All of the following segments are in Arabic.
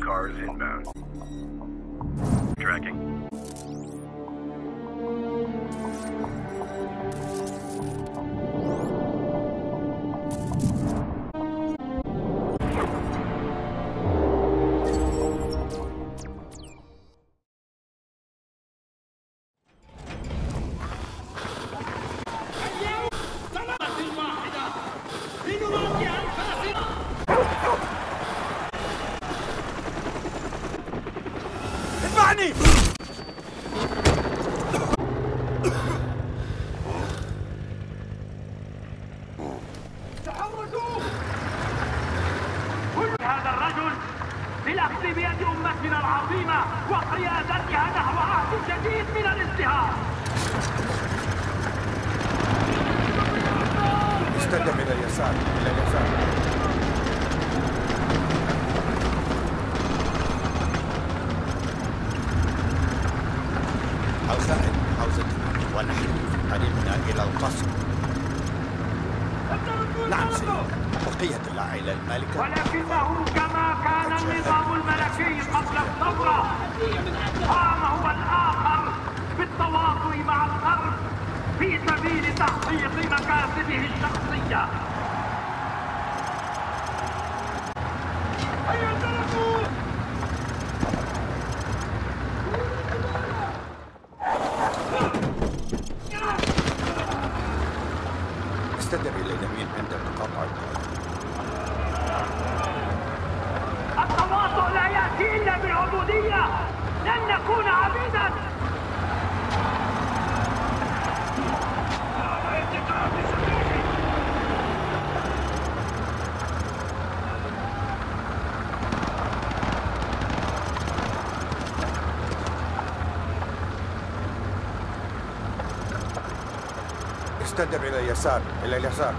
Cars inbound. Tracking. اتبعني كل هذا الرجل بالأخذ بيد أمتنا العظيمة وقيادتها نحو عهد جديد من الازدهار. استدم إلى اليسار إلى اليسار. الخائن بحوزتنا ونحن في طريقنا إلى القصر. نعم سيدي. بقية العائلة المالكة. ولكنه كما كان النظام الملكي قبل الثورة. قام هو الآخر بالتواطؤ مع الغرب في سبيل تحقيق مكاسبه الشخصية. لن نكون عبيدا استدم الى اليسار الى اليسار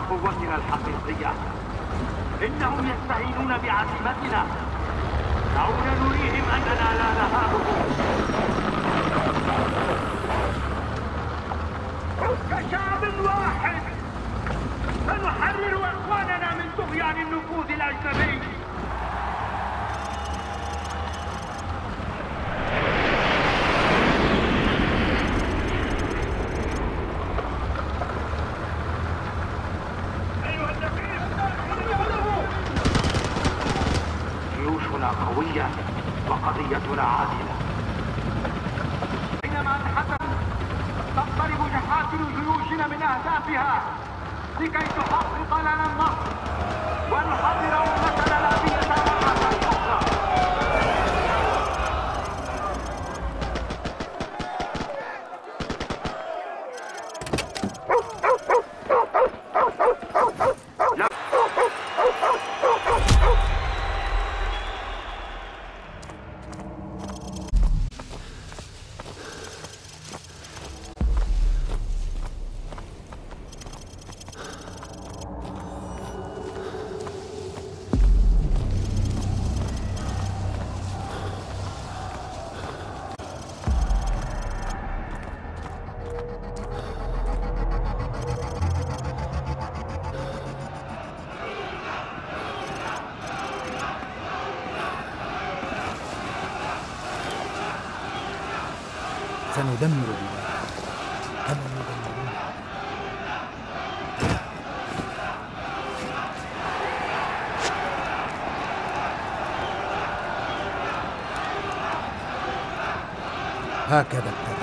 لإظهار قوتنا الحقيقية. إنهم يستهينون بعزيمتنا. دعونا نريهم أننا لا نهابهم كشعب واحد. سنحرر إخواننا من طغيان النفوذ الأجنبي جيوشنا قوية وقضيتنا عادلة. حينما انحسن تضطرب جحافل جيوشنا من أهدافها لكي تحقق لنا النصر. ونحضر سندمر. يدمرون هكذا